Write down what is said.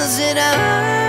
Does it hurt?